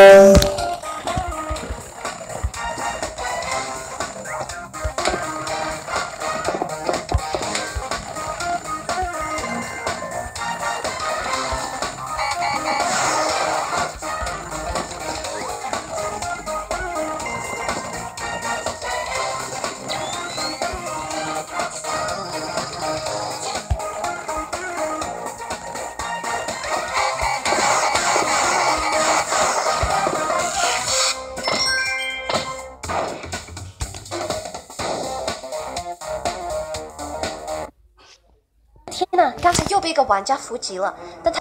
Música 天呐，刚才又被一个玩家伏击了，但他。